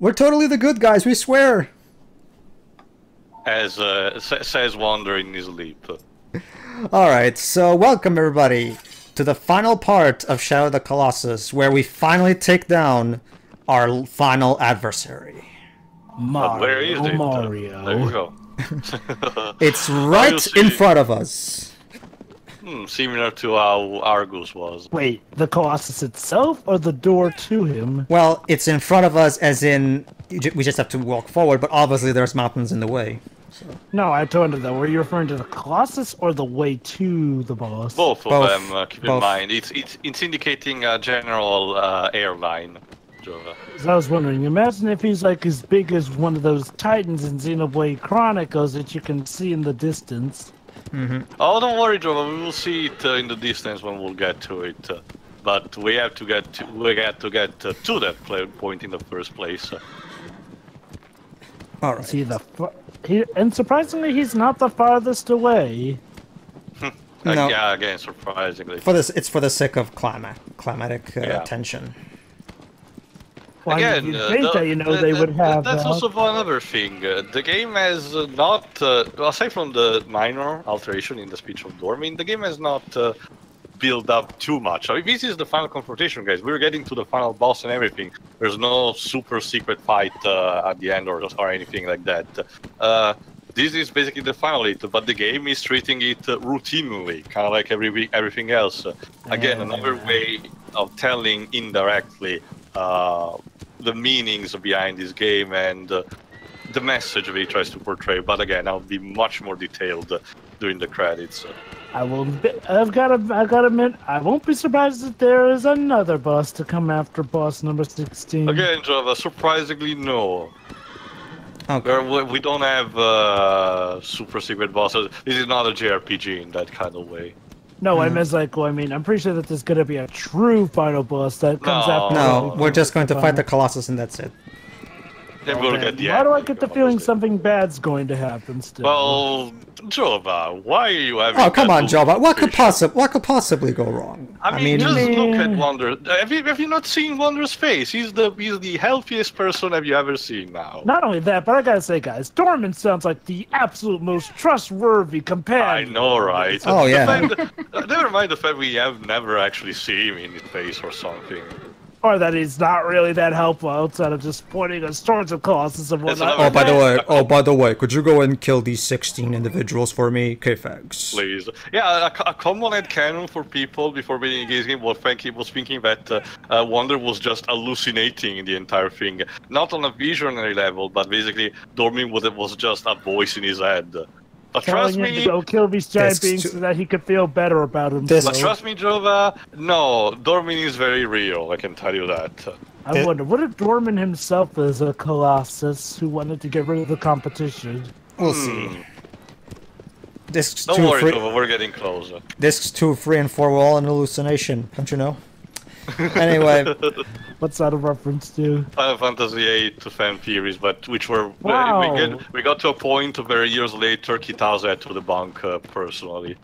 We're totally the good guys, we swear. As uh, says Wander in his leap. Alright, so welcome everybody to the final part of Shadow of the Colossus, where we finally take down our final adversary. Mario. where is it? Mario. There you go. it's right in front of us. Hmm, similar to how Argus was. Wait, the Colossus itself or the door to him? Well, it's in front of us as in we just have to walk forward, but obviously there's mountains in the way. So. No, I told you that. Were you referring to the Colossus or the way to the boss? Both of Both. them, uh, keep Both. in mind. It's, it's, it's indicating a general uh, airline. Jova. So I was wondering, imagine if he's like as big as one of those titans in Xenoblade Chronicles that you can see in the distance. Mm-hmm. Oh, don't worry, Jova. We will see it uh, in the distance when we'll get to it. Uh, but we have to get to, we got to get uh, to that point in the first place. All right. See the he, and surprisingly, he's not the farthest away. uh, No. yeah, again, surprisingly. For this, it's for the sake of clima climatic uh, Yeah. tension. Well, Again, uh, think the- that you know the- they the- would have. That's uh, also another thing. Uh, the game has not, uh, aside from the minor alteration in the speech of Dormin, the game has not built up too much. I mean, this is the final confrontation, guys. We're getting to the final boss and everything. There's no super secret fight uh, at the end or, or anything like that. Uh, this is basically the final hit, but the game is treating it routinely, kind of like every week, everything else. Again, another way of telling indirectly uh, the meanings behind this game and uh, the message that it tries to portray. But again, I'll be much more detailed uh, during the credits. I will. Be, I've got to. I got to admit, I won't be surprised if there is another boss to come after boss number sixteen. Again, Jova, surprisingly, no. Okay. There, we we don't have uh, super secret bosses. This is not a JRPG in that kind of way. No, I hmm. meant like. Well, I mean, I'm pretty sure that there's gonna be a true final boss that comes No. after. No, we're just going to fight the Colossus and that's it. Then we'll get the Why do I get the feeling something bad's going to happen still? Well, Jova, why are you having? Oh come on, Jova! What could suspicion? possibly what could possibly go wrong? I mean, just look at Mm. Wonder. Have you, have you not seen Wonder's face? He's the he's the healthiest person have you ever seen now. Not only that, but I gotta say, guys, Dormin sounds like the absolute most trustworthy companion. I know, right? Oh, The yeah. fact never mind the fact we have never actually seen him in his face or something. Or that he's not really that helpful outside of just pointing us towards the Colossus and That's whatnot. Oh, by the way, oh, by the way, could you go and kill these 16 individuals for me? Okay, thanks. Please, yeah, a, a common head canon for people before being engaged game was Frankie was thinking that uh, uh, Wonder was just hallucinating the entire thing, not on a visionary level, but basically Dormin was was just a voice in his head. But telling trust him to me, go kill these giant beings too- so that he could feel better about himself. but trust me, Jova, no, Dormin is very real. I can tell you that. I It- wonder, what if Dormin himself is a Colossus who wanted to get rid of the competition? We'll Hmm. see. Discs Don't two, worry, free, Jova, we're getting closer. discs two, three, and four were all an hallucination. Don't you know? Anyway, What's that a reference to? Final Fantasy VIII to fan theories, but which were Wow. we, get, we got to a point where years later Kitase had to debunk uh, personally.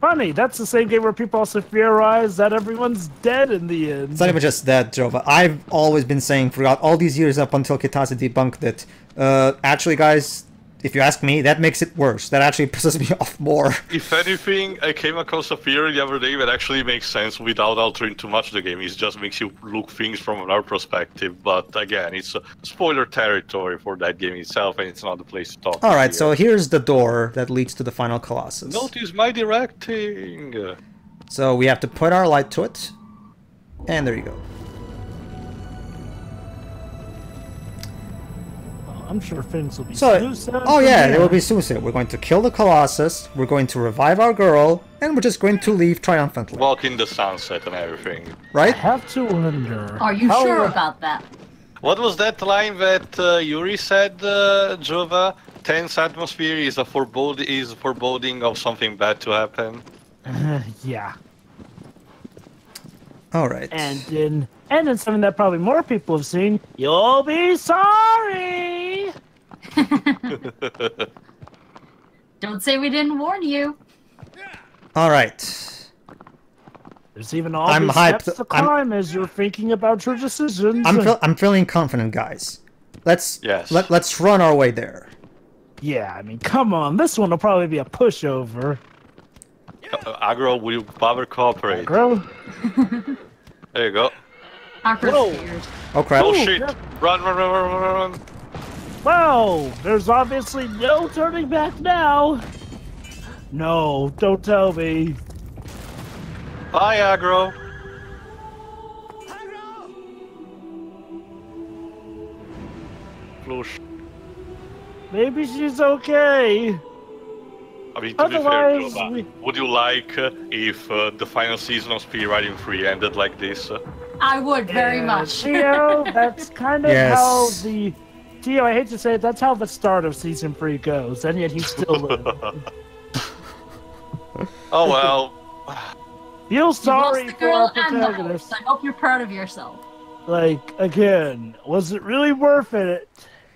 Funny, that's the same game where people also theorize that everyone's dead in the end. it's not even just that, Jova. I've always been saying throughout all these years up until Kitase debunked it. Uh, actually, guys, if you ask me, that makes it worse. That actually pisses me off more. If anything, I came across a theory the other day that actually makes sense without altering too much the game. It just makes you look things from another perspective. But again, it's a spoiler territory for that game itself, and it's not the place to talk. All right, here. so here's the door that leads to the final Colossus. notice my directing. So we have to put our light to it, and there you go. I'm sure things will be So, smooth oh yeah, here. it will be smooth. We're going to kill the Colossus. We're going to revive our girl, and we're just going to leave triumphantly, Walk in the sunset and everything. I right? have to wonder. Are you how- sure about that? What was that line that uh, Yuri said, uh, Jova? Tense atmosphere is a forebod- is foreboding of something bad to happen. yeah, All right. and then and then something that probably more people have seen. You'll be sorry. Don't say we didn't warn you. All right. There's even all I'm these hyped. steps to I'm- climb as you're thinking about your decisions. I'm feel- I'm feeling confident, guys. let's Yes. let, let's run our way there. Yeah, I mean, come on. This one will probably be a pushover. Uh, Agro, will you bother cooperate? Agro? There you go. Awkward Whoa. fears. Oh crap! Oh shit! Run, run, run, run, run, run! Whoa! There's obviously no turning back now. No, don't tell me. Bye, Agro. Flush. Maybe she's okay. I mean, to be fair, Otherwise, we- would you like uh, if uh, the final season of Speed Riding 3 ended like this? Uh, I would very Yeah, much. Teo, that's kind of Yes. how the. Teo, I hate to say it, that's how the start of season three goes, and yet he still lives. oh well. Feel You lost sorry the for our girl and the protagonist. I hope you're proud of yourself. Like, again, was it really worth it?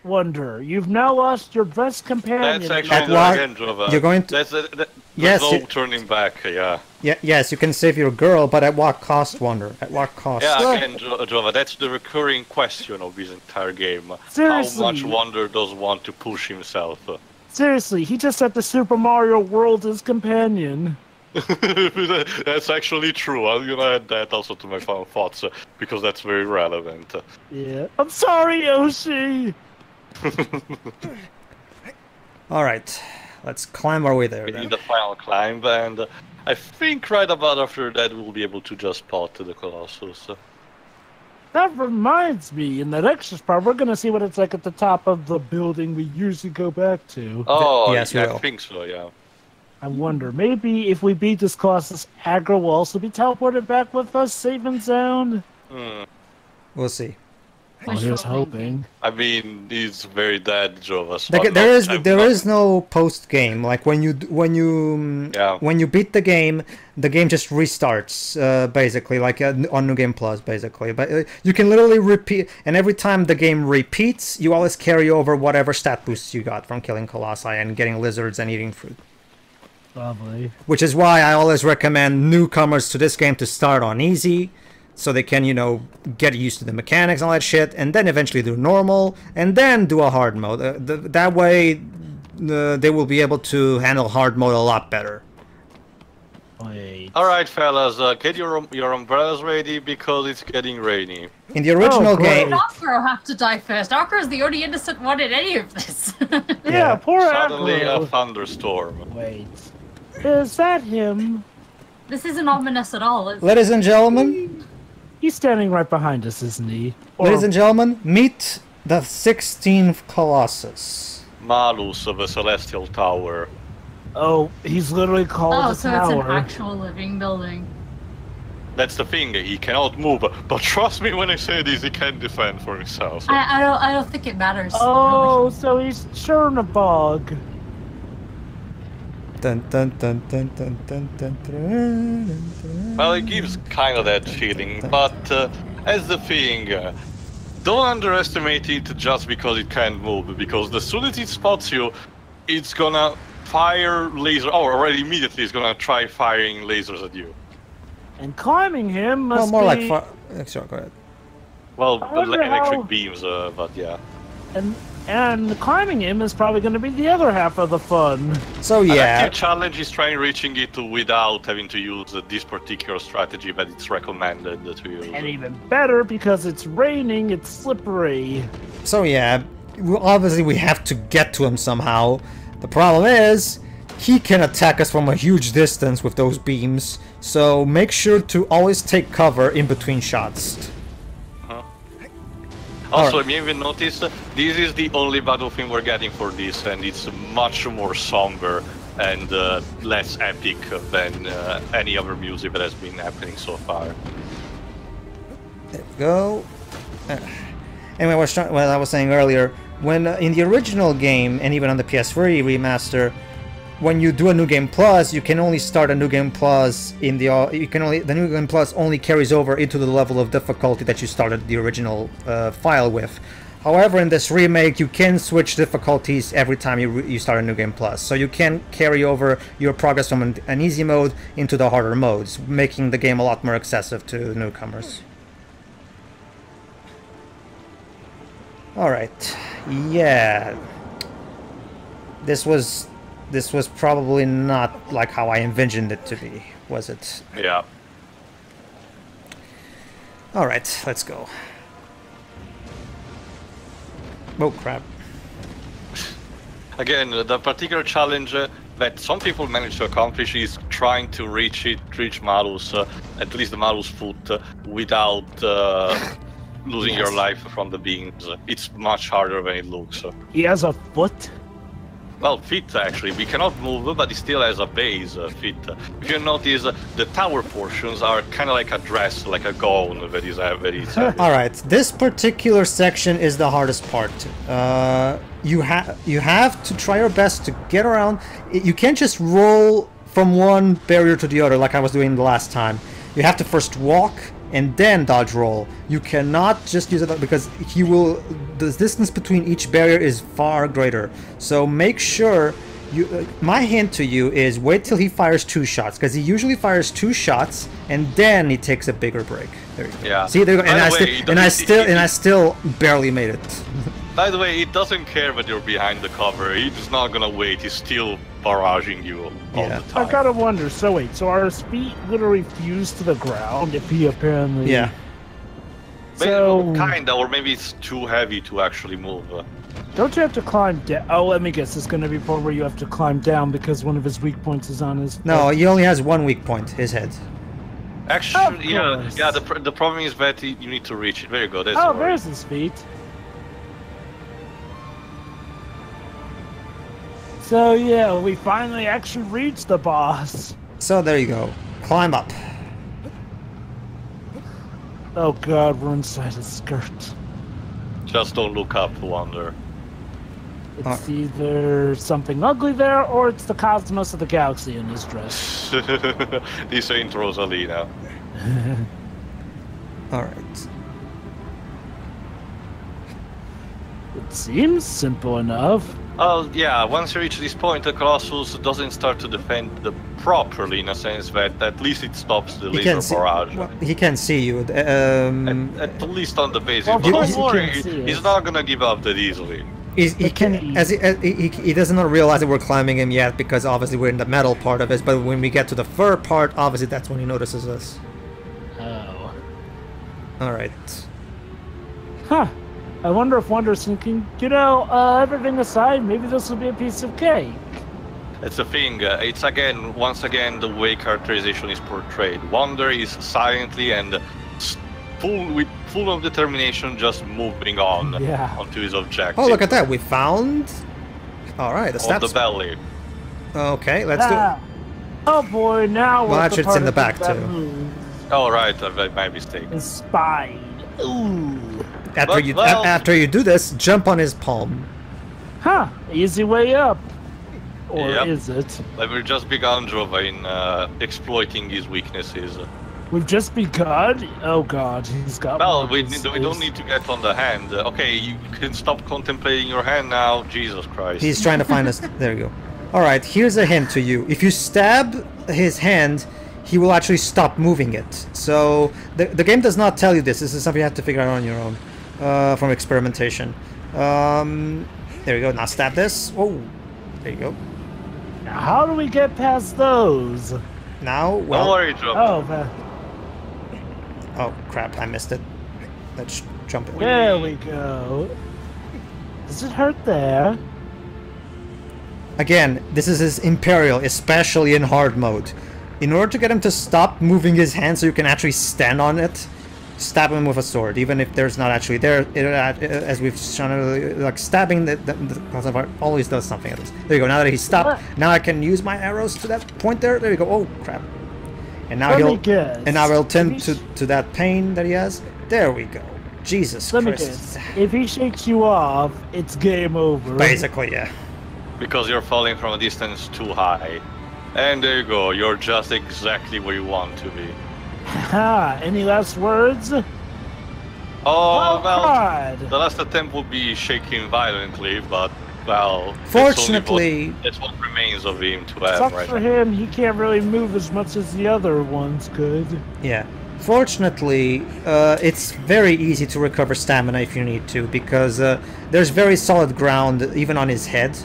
Wonder. You've now lost your best companion. That's actually At the what- again, Jova. you're going to- That's, uh, that, Yes, there's you- turning back, yeah. Yeah, yes, you can save your girl, but at what cost? Wonder. At what cost? Yeah, again, Jo- Jova, that's the recurring question of this entire game. Seriously. How much Wonder does want to push himself? Seriously, he just set the Super Mario World as companion. that's actually true. I'm gonna add that also to my final thoughts uh, because that's very relevant. Yeah. I'm sorry, Yoshi. All right, let's climb our way there. We Then. need the final climb, and uh, I think right about after that we'll be able to just spot the Colossus. That reminds me, in the next part, we're gonna see what it's like at the top of the building we usually go back to. Oh, yes, we yeah, I think so. Yeah. I wonder, maybe if we beat this Colossus, Agro will also be teleported back with us, safe and sound? Hmm. We'll see. Oh, here's hoping. I mean, he's very dead, Jova. so Like, I'm there not- is I'm there not- is no post game. Like when you when you Yeah. when you beat the game, the game just restarts uh, basically, like uh, on New Game Plus, basically. But uh, you can literally repeat, and every time the game repeats, you always carry over whatever stat boosts you got from killing colossi and getting lizards and eating fruit. Lovely. Which is why I always recommend newcomers to this game to start on easy, so they can, you know, get used to the mechanics and all that shit, and then eventually do normal, and then do a hard mode. Uh, th- that way, uh, they will be able to handle hard mode a lot better. Wait. All right, fellas, uh, get your um- your umbrellas ready because it's getting rainy. In the original great. game, Did Agro have to die first? Agro is the only innocent one in any of this. Yeah, Yeah. poor Suddenly, a thunderstorm. Wait. Is that him? this isn't ominous at all. Is it? ladies and gentlemen, He's standing right behind us, isn't he? Or- ladies and gentlemen, meet the 16th Colossus. Malus of the Celestial Tower. oh, he's literally called Oh, a so it's an actual living building. That's the thing, he cannot move, but trust me when I say this, he can defend for himself. I, I don't. I don't think it matters. Oh, so he's Chernobog. Well, it gives kind of that feeling, but uh, as the thing, uh, don't underestimate it just because it can't move, because the soon as it spots you, it's gonna fire laser, or oh, already immediately it's gonna try firing lasers at you. And climbing him must no, more be... like fire... Go ahead. Well, electric how... beams, uh, but yeah. And and climbing him is probably going to be the other half of the fun. So An yeah, active challenge is trying reaching it without having to use this particular strategy, but it's recommended to use. And even better, because it's raining, it's slippery. So yeah, obviously we have to get to him somehow. The problem is, he can attack us from a huge distance with those beams, so make sure to always take cover in between shots. Also, Alright. I even noticed this is the only battle theme we're getting for this, and it's much more somber and uh, less epic than uh, any other music that has been happening so far. There we go. Uh, Anyway, I was well, I was saying earlier, when uh, in the original game and even on the PS3 remaster, when you do a new game plus, you can only start a new game plus in the uh, you can only the new game plus only carries over into the level of difficulty that you started the original uh, file with. However, in this remake, you can switch difficulties every time you you start a new game plus, so you can carry over your progress from an, an easy mode into the harder modes, making the game a lot more accessible to newcomers. All right. yeah. This was this was probably not like how I envisioned it to be, was it? Yeah. All right, let's go. Oh crap. Again, the particular challenge uh, that some people manage to accomplish is trying to reach it, reach Malus, uh, at least the Malus foot, uh, without uh, losing your life from the beams. It's much harder than it looks. He has a foot. Well, feet actually. We cannot move, but it still has a base, uh, feet. If you notice, uh, the tower portions are kind of like a dress, like a gown that is uh, very. All right, this particular section is the hardest part. Uh, you have you have to try your best to get around. You can't just roll from one barrier to the other like I was doing the last time. You have to first walk and then dodge roll. You cannot just use it because he will. The distance between each barrier is far greater. So make sure. You, uh, my hint to you is wait till he fires two shots because he usually fires two shots and then he takes a bigger break. There you go. Yeah. See, there you go. And the I, way, still, and I still and I still barely made it. By the way, he doesn't care that you're behind the cover. He's not gonna wait. He's still barraging you all Yeah. the time. I time. gotta wonder. So wait, so are his feet literally fused to the ground if he apparently? yeah. Maybe- So kinda, or maybe it's too heavy to actually move. Uh, don't you have to climb down? Oh, let me guess. It's gonna be part where you have to climb down because one of his weak points is on his. No, foot. he only has one weak point. His head. Actually, yeah, yeah. The, pr- the problem is that you need to reach it. Very good. That's Oh, all right. there's his feet. So yeah, we finally actually reached the boss. So there you go. Climb up. Oh god, we're inside his skirt. Just don't look up, Wonder. It's either something ugly there, or it's the cosmos of the galaxy in his dress. this ain't Rosalina. All right. It seems simple enough. Oh yeah, once you reach this point, the Colossus doesn't start to defend the properly in a sense that at least it stops the He laser see. barrage. well, he can see you. Um, At, at least on the base. Well, but of don't course he worry, can he's not gonna give up that easily. he's, he can can, as he, as he, he, he does not realize that we're climbing him yet because obviously we're in the metal part of it. But when we get to the fur part, obviously that's when he notices us. Oh. All right. Huh. I wonder if Wonder's thinking, you know, uh, everything aside, maybe this will be a piece of cake. That's the thing. Uh, it's again, once again, the way characterization is portrayed. Wonder is silently and full with full of determination, just moving on Yeah. onto his objective. Oh, look at that. We found. All right. The On the steps. belly. Okay, let's do. Ah. Oh boy, now Well, we're actually, it's in the back, too. Oh right, I made my mistake. His spine. Ooh. After But, you well- a- after you do this, jump on his palm. Huh. Easy way up. Or Yep. is it? Like we've just begun, Jova, in uh, exploiting his weaknesses. We've just begun? Oh god, he's got Well, one we, need, we don't need to get on the hand. Uh, okay, you can stop contemplating your hand now. Jesus Christ. He's trying to find us. There you go. All right. Here's a hint to you. If you stab his hand, he will actually stop moving it. So the the game does not tell you this. This is something you have to figure out on your own uh, from experimentation. Um, there you go. Now stab this. Oh, there you go. Now, How do we get past those? Now, well. Don't worry, Jova. Oh, the, Oh crap! I missed it. Let's jump it. there we go. Does it hurt there? Again, this is his Imperial, especially in hard mode. In order to get him to stop moving his hand so you can actually stand on it, stab him with a sword, even if there's not actually there. It, uh, as we've shown, earlier, like stabbing the, the, the class of art always does something. At least. There you go. Now that he's stopped, now I can use my arrows to that point there. There you go. Oh crap! And now Let me he'll guess. and now he'll tend to to that pain that he has. There we go. Jesus Let me Christ! guess. If he shakes you off, it's game over. Basically, yeah. Because you're falling from a distance too high. And there you go, you're just exactly where you want to be. Ha! Any last words? Oh, Oh, well, God. the last attempt will be shaking violently, but, well... Fortunately- only what, that's what remains of him to have Sucks right for now. him. He can't really move as much as the other ones could. Yeah. Fortunately, uh, it's very easy to recover stamina if you need to, because uh, there's very solid ground even on his head.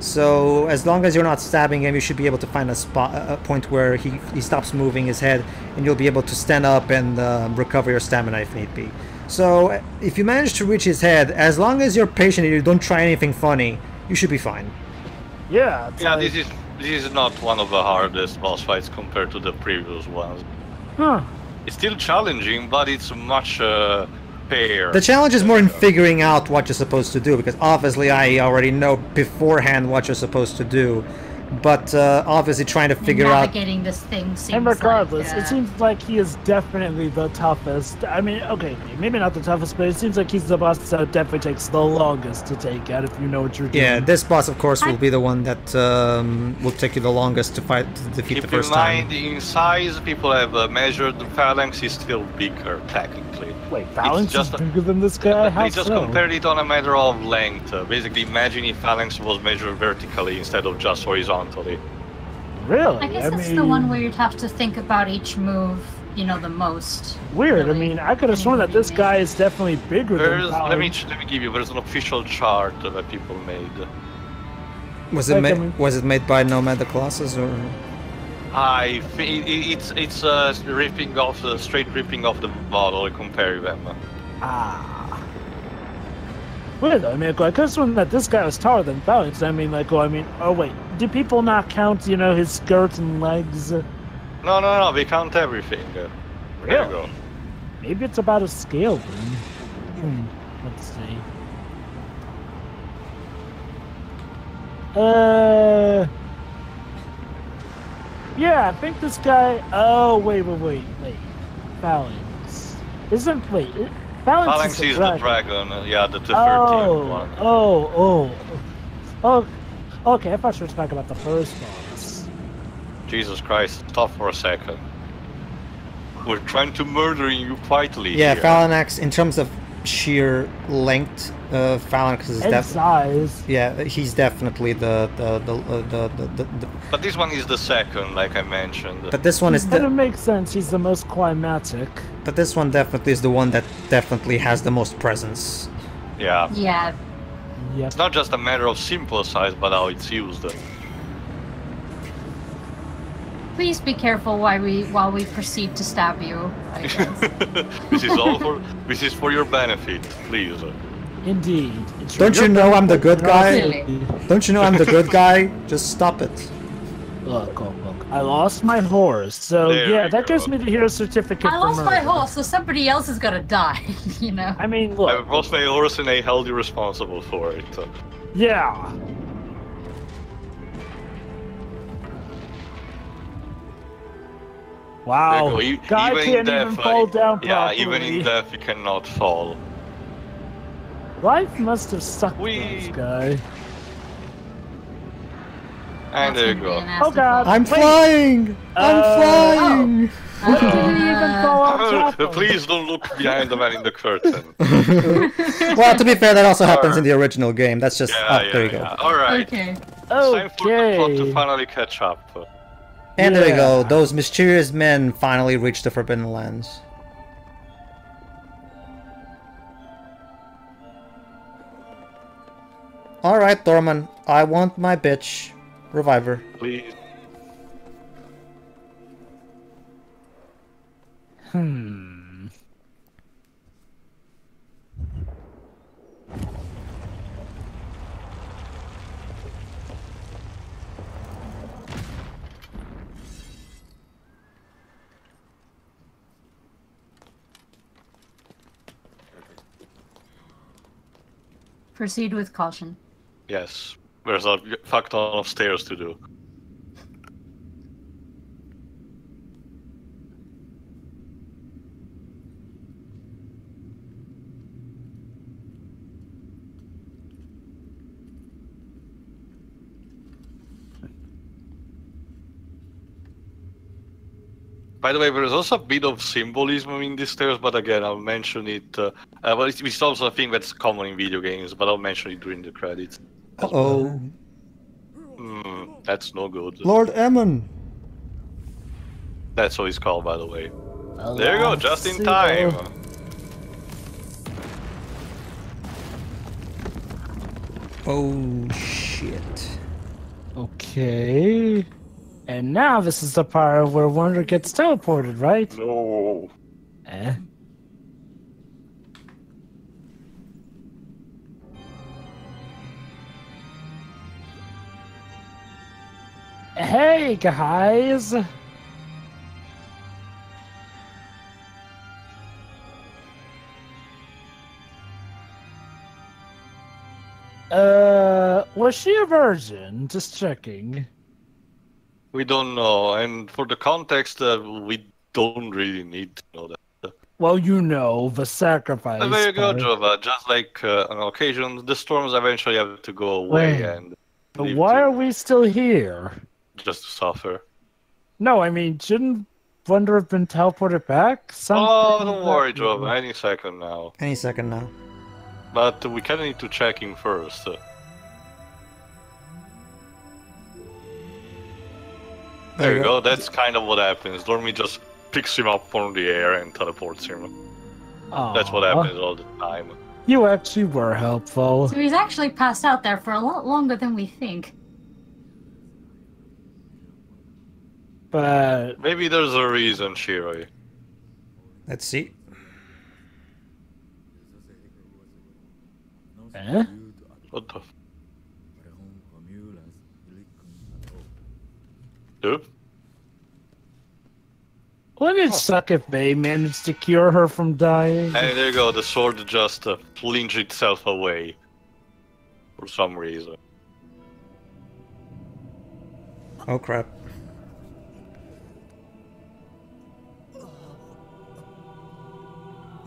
So as long as you're not stabbing him, you should be able to find a spot, a point where he, he stops moving his head, and you'll be able to stand up and um, recover your stamina if need be. So if you manage to reach his head, as long as you're patient and you don't try anything funny, you should be fine. Yeah. Yeah, like, this is this is not one of the hardest boss fights compared to the previous ones. Huh. It's still challenging, but it's much uh, The challenge is more in figuring out what you're supposed to do, because obviously I already know beforehand what you're supposed to do, but uh, obviously trying to figure out. Navigating this thing seems And regardless, like, uh, it seems like he is definitely the toughest. I mean, okay, maybe not the toughest, but it seems like he's the boss that definitely takes the longest to take out if you know what you're doing. Yeah, this boss, of course, will I- be the one that um, will take you the longest to fight to defeat Keep the first in mind, time. in size, people have uh, measured the phalanx is still bigger, technically. Wait, Phalanx just is a- bigger than this guy? How They just so? compared it on a matter of length. Uh, basically, imagine if phalanx was measured vertically instead of just horizontally. Really? I guess that's mean, the one where you'd have to think about each move, you know, the most. Weird. I mean, I could have sworn that this guy is definitely bigger There's, than let me let me give you. There's an official chart that people made. Was it like, I ma- mean- was it made by Nomad the Colossus or? I it, it's it's uh, ripping off the straight ripping off the model and comparing them. Ah. Weird though. I mean, I could sworn that this guy was taller than Phalanx. I mean, like, well, I mean, oh wait, do people not count, you know, his skirt and legs? No, no, no. We count everything. There you go. Maybe it's about a scale then. Hmm. Let's see. Uh. Yeah, I think this guy. Oh wait, wait, wait, wait. Phalanx. Isn't wait? it- Phalanx, Phalanx is, is the dragon. dragon. Yeah, the, the 13th Oh, one. oh, oh, oh. Okay, I thought you were talking about the first boss. Jesus Christ! Stop for a second. We're trying to murder you quietly Yeah, here. Phalanx. In terms of sheer length, uh, Phalanx is And def- size. Yeah, he's definitely the the the, uh, the, the, the, the But this one is the second, like I mentioned. But this one is Kind of the, makes sense. He's the most climatic. but this one definitely is the one that definitely has the most presence. yeah. Yeah, Yep. It's not just a matter of simple size, but how it's used. Please be careful while we while we proceed to stab you. I guess. this is all for this is for your benefit, please. Indeed. It's Don't you know I'm the good guy? Really? Don't you know I'm the good guy? Just stop it. Look, look, look. I lost my horse, so There yeah, we that gives me the hero certificate I for lost my horse, so somebody else is gonna die. You know. I mean, look. I look, lost my horse and I held you responsible for it. yeah. Wow, There you go. E- guy even can't death, even I- fall down Yeah, even in death you cannot fall. Life must have sucked We- this guy. And there you go. Oh, God. I'm Wait. flying! I'm Uh, flying! What did he even Uh, fall on top? Please don't look behind the man in the curtain. well, to be fair, that also happens in the original game. That's just Yeah, oh, yeah, there you yeah. go. Alright. Okay. Time for the plot to finally catch up. And there we go. Those mysterious men finally reached the Forbidden Lands. All right, Dormin. I want my bitch. Reviver. Please. Hmm. Proceed with caution. Yes. There's a fuck ton of stairs to do. By the way, there is also a bit of symbolism in these stairs, but again, I'll mention it. Uh, uh, well, it's, it's also a thing that's common in video games, but I'll mention it during the credits. Uh oh. Hmm, that's no good. Lord Emon. That's what he's called, by the way. There you go, just in time. see. Oh shit. Okay. And now this is the part where Wonder gets teleported, right? No. Eh? Hey guys! Uh, was she a virgin? Just checking. We don't know, and for the context, uh, we don't really need to know that. Well, you know, the sacrifice. There you go, part. Jova. Just like uh, on occasion, the storms eventually have to go away Wait, and But why are we still here? just to suffer. No, I mean, shouldn't Wonder have been teleported back? Something oh, don't worry, that- Jova. Any second now. Any second now. But we kind of need to check him first. There There you you go. go. That's kind of what happens. Dormy just picks him up from the air and teleports him. That's what happens all the time. You actually were helpful. So he's actually passed out there for a lot longer than we think. But Maybe there's a reason, Shiroi. Let's see. eh? What the? F- Dude? Wouldn't it suck if they managed to cure her from dying? And there you go. The sword just uh, flinged itself away. For some reason. Oh crap.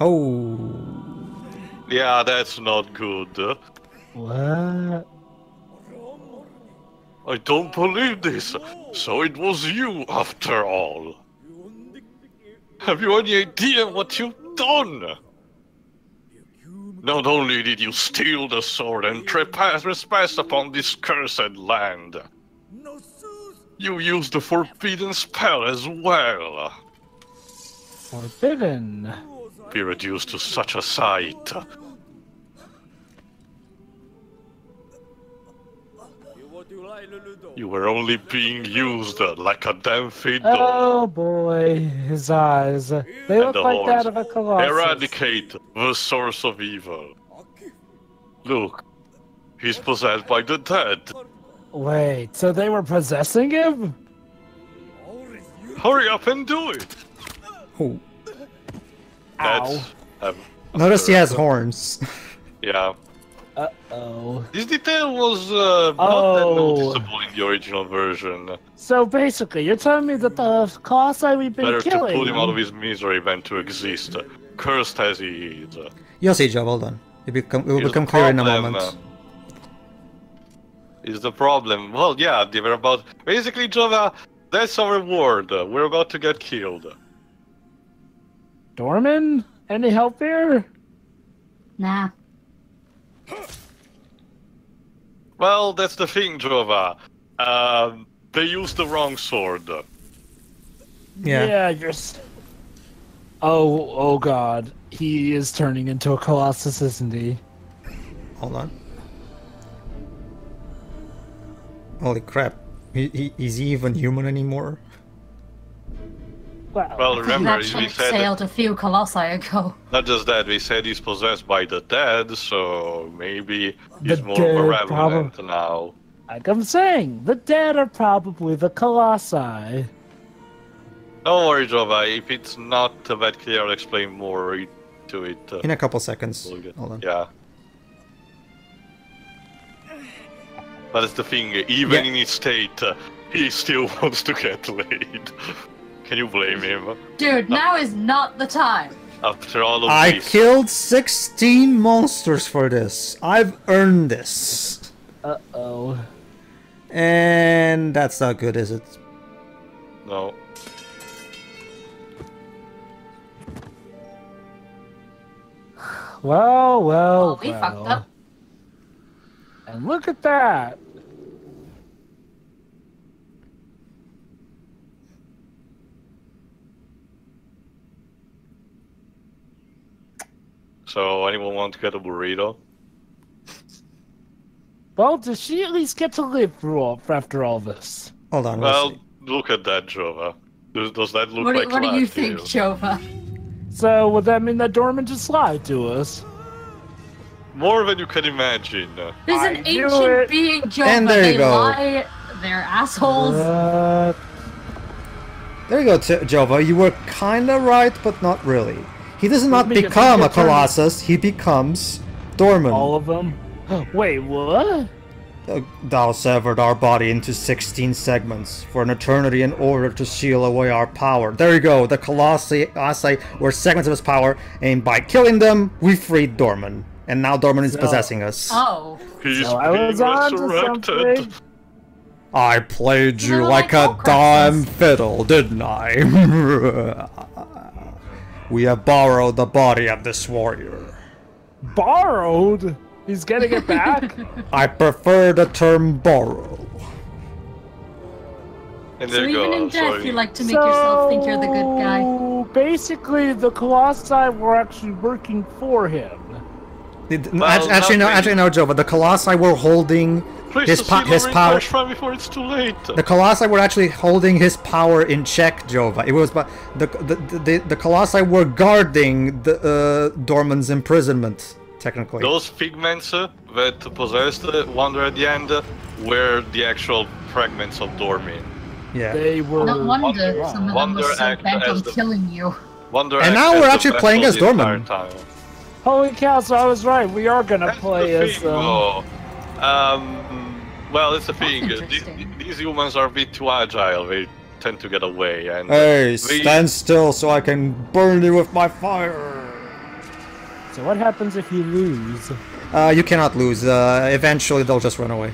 Oh. Yeah, that's not good. What? I don't believe this. So it was you, after all. Have you any idea what you've done? Not only did you steal the sword and trespass trespass upon this cursed land, you used the forbidden spell as well. Forbidden. Be reduced to such a sight. You were only being used like a damn fiddle. Oh boy, his eyes. They look the like that of a colossus. Eradicate the source of evil. Look, he's possessed by the dead. Wait, so they were possessing him? Hurry up and do it. Oh. Ow. That's. Um, Notice he has horns. Yeah. Uh oh. This detail was uh, not that Oh. noticeable in the original version. So basically, you're telling me that the colossi we've been Better to killing. put him out of his misery than to exist, cursed as he is. You'll see, Joe. Hold on. It, become, it will Here's become the clear in a moment. uh, Is the problem? Well, yeah, they were about. Basically, Jova, that's our reward. We're about to get killed. Dormin? Any help here? Nah. Well, that's the thing, Jova. Um, they used the wrong sword. Yeah. you're. Oh, oh god. He is turning into a colossus, isn't he? Hold on. Holy crap. He, he, is he even human anymore? Wow. Well, remember, that we ship said sailed a few colossi ago. not just that. We said he's possessed by the dead, so maybe he's The more dead, malevolent now. like I'm saying, the dead are probably the colossi. Don't worry, Jova. If it's not that clear, I'll explain more to it. Uh, In a couple seconds. we'll get- Hold on. Yeah. But it's the thing, even Yeah. in his state, uh, he still wants to get laid. Can you blame him? Dude, now is not the time. After all of I this. killed 16 monsters for this. I've earned this. Uh oh. And that's not good, is it? No. Well, well, Oh, we well. fucked up. And look at that. So anyone want to get a burrito? Well, does she at least get to live through all, after all this? Hold on. we'll Well, see. look at that, Jova. Does, does that look What, do- like what do you life to think, Jova? So would that mean that Dormin just lied to us? More than you can imagine. There's an knew ancient it. being, Jova. And there you they go. lie. They're assholes. Uh, There you go, Jova. You were kinda right, but not really. He does not mean, if become a gets turned- Colossus, he becomes Dormin. all of them? Wait, what? Uh, Thou severed our body into 16 segments for an eternity in order to seal away our power. There you go, the Colossi Colossi were segments of his power, and by killing them, we freed Dormin. And now Dormin is So- possessing us. Oh. He's So I being was resurrected. I played you You're like like a Horcruxes. damn fiddle, didn't I? we have borrowed the body of this warrior. Borrowed? He's getting it back? I prefer the term borrow. And So you even go. in death, so you like to make yourself think you're the good guy. Basically, the Colossi were actually working for him. It- Well, actually, no, actually, no, Joe. But the Colossi were holding Please his po- his power. Flash before it's too late. The Colossi were actually holding his power in check, Jova. It was, but the the the, the Colossi were guarding the uh, Dormin's imprisonment, technically. Those figments uh, that possessed uh, Wonder at the end uh, were the actual fragments of Dormin. yeah. They were. No wonder Wonder- some of them were so bent on as the- killing you. Wonder And now we're actually playing as the Dormin. Holy cow! So I was right. We are gonna play as. Um, though. Um, well, it's a thing. uh, the- interesting. These humans are a bit too agile. They tend to get away, and Hey, they- stand still so I can burn you with my fire. so what happens if you lose? Uh, you cannot lose. Uh, eventually they'll just run away.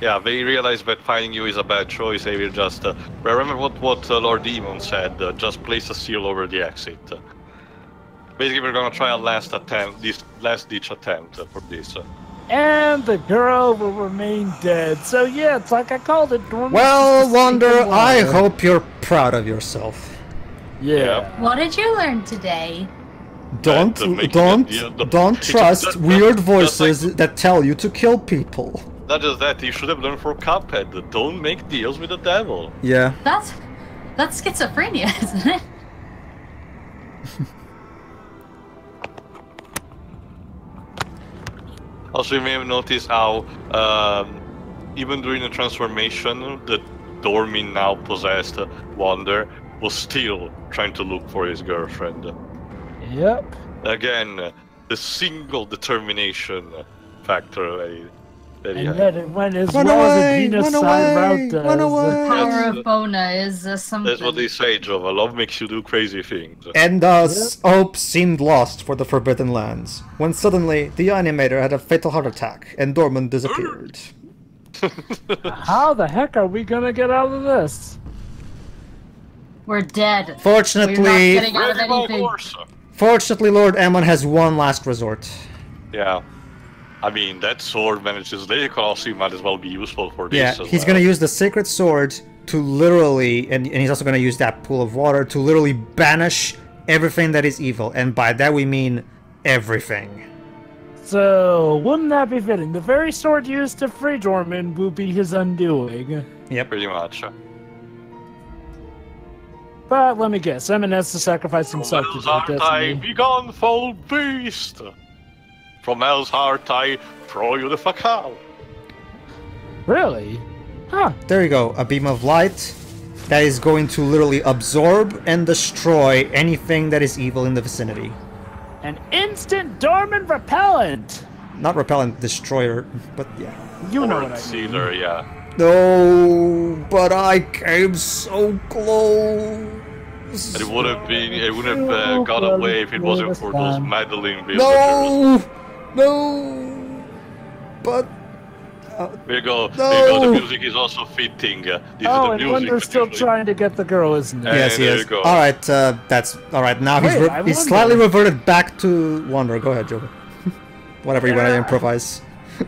yeah, they realize that finding you is a bad choice. They will just uh, remember what what uh, Lord Demon said. Uh, just place a seal over the exit. Basically, we're gonna try a last attempt, this last ditch attempt uh, for this. And the girl will remain dead. So yeah, it's like I called it. Dormin Well, just Wander, I hope you're proud of yourself. Yeah. What did you learn today? Don't don't it- yeah, the- don't trust just- weird just like- voices that tell you to kill people. not just that, you should have learned from Cuphead. Don't make deals with the devil. Yeah. That's that's schizophrenia, isn't it? Also, you may have noticed how, um, even during the transformation, the Dormin now possessed Wander was still trying to look for his girlfriend. Yep. Again, the single determination factor that he, And had. yet it went as Run well away, as the run genocide away, route does. run away. Power That's- of Bona is uh, something. That's what they say, Jova. Love makes you do crazy things. And thus, hope seemed lost for the Forbidden Lands, when suddenly the animator had a fatal heart attack and Dormin disappeared. How the heck are we gonna get out of this? We're dead. Fortunately, We're not Fortunately, getting out of anything. fortunately, Lord Emon has one last resort. Yeah. I mean, that sword manages the Colossi might as well be useful for this. Yeah, as he's well. gonna use the sacred sword to literally, and, and he's also gonna use that pool of water to literally banish everything that is evil, and by that we mean everything. So, wouldn't that be fitting? The very sword used to free Dormin will be his undoing. Yep. Pretty much. But let me guess, Emon has to sacrifice oh, himself to From do Hell's it, heart I doesn't begone foul beast. From Hell's heart I throw you the fuck out. Really? Huh. There you go, a beam of light that is going to literally absorb and destroy anything that is evil in the vicinity. An instant Dormin repellent! Not repellent, destroyer, but yeah. You know or what I mean. Sealer, yeah. No, but I came so close. It would have been, it would have uh, got away if it wasn't for those meddling villagers. No, no, but There you go, there you go, No. the music is also fitting. Uh, this Oh, is and the music. Wonder's still usually- trying to get the girl, isn't he? Yeah. yes, there yes. you. All right, uh, that's all right. Now he's Wait, re- he's slightly reverted back to Wonder. Go ahead, Joe. Whatever you want to improvise.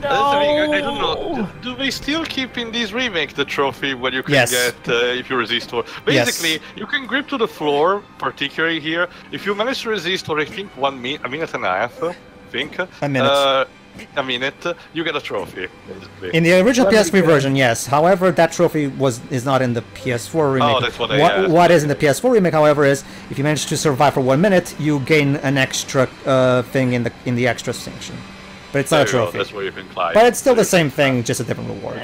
That's the thing, I, I don't know. Do they still keep in this remake the trophy when you can Yes. get uh, if you resist or basically you can grip to the floor, particularly here. If you manage to resist for I think one minute, a minute and a half, I think. A minute. Uh, a minute, you get a trophy. Basically. In the original That'd PS3 version, yes. However, that trophy was is not in the PS4 remake. Oh, that's what I what, asked. what is in the PS4 remake, however, is if you manage to survive for one minute, you gain an extra uh, thing in the in the extra section. But it's not There a you go, trophy. That's where you can climb. But it's still the same thing, just a different reward.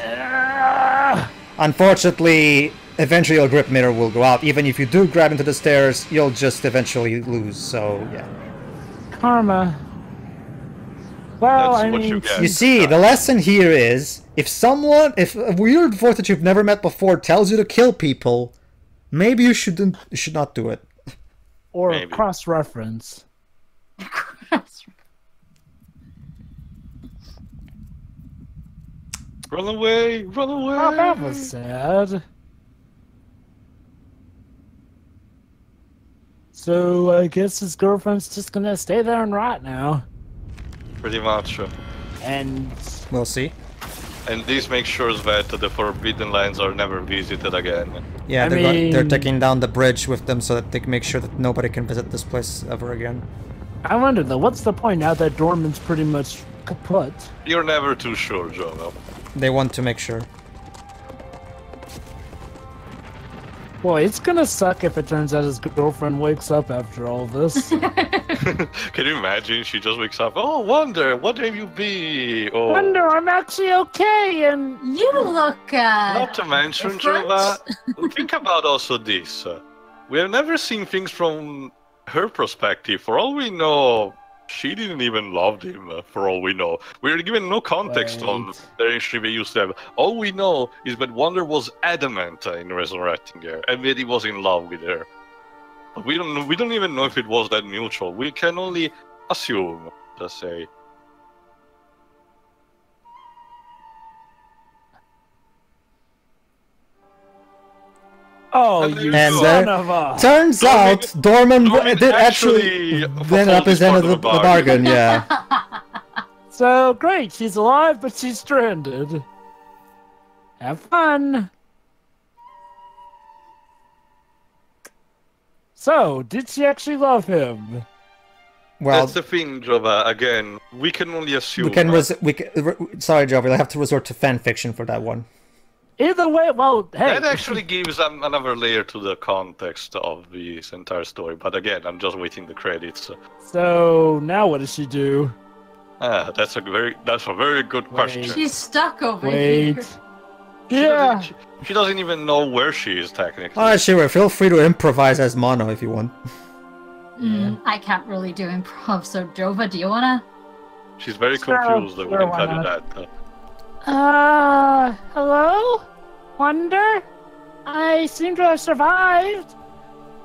Unfortunately, eventually your grip meter will go out. Even if you do grab into the stairs, you'll just eventually lose. So yeah. Karma. Well, That's I mean, you. You see, the lesson here is if someone, if a weird voice that you've never met before tells you to kill people, maybe you shouldn't, you should not do it. or Maybe. cross-reference. Run away! Run away! Oh, that was sad. So I guess his girlfriend's just gonna stay there and rot now. Pretty much. And We'll see. And this makes sure that the Forbidden Lands are never visited again. Yeah, I they're, go- they're taking down the bridge with them so that they can make sure that nobody can visit this place ever again. I wonder though, what's the point now that Dormin's pretty much kaput? You're never too sure, Jono. They want to make sure. Boy, it's gonna suck if it turns out his girlfriend wakes up after all this. Can you imagine? She just wakes up. Oh, Wonder, what have you be? Oh, Wonder, I'm actually okay, and You look. Uh, Not to mention, different. Jova, think about also this. We have never seen things from her perspective. For all we know, she didn't even love him. uh, For all we know, we're given no context on Right. the history they used to have. All we know is that Wonder was adamant uh, in resurrecting her, and that he was in love with her. But we don't. We don't even know if it was that mutual. We can only assume. Let's say. Oh, And you And, son uh, of a! Turns Dormin- out Dormin, Dormin did actually, actually then up his the, fulfilled the his part of bargain. Yeah. So great, she's alive, but she's stranded. Have fun. So, did she actually love him? Well, That's the thing, Jova. Again, we can only assume. we can. Res- we can, re- sorry, Joe. We'll have to resort to fan fiction for that one. Either way, well, hey. That actually gives um, another layer to the context of this entire story. But again, I'm just waiting the credits. So now what does she do? Ah, that's a very that's a very good question. She's stuck over Wait. here. She Yeah. doesn't, she, she doesn't even know where she is technically. Alright, sure. Feel free to improvise as Mono if you want. Mm, I can't really do improv, so Jova, do you wanna? She's very confused. I sure, will why tell you not? that. Uh, hello? Wonder? I seem to have survived.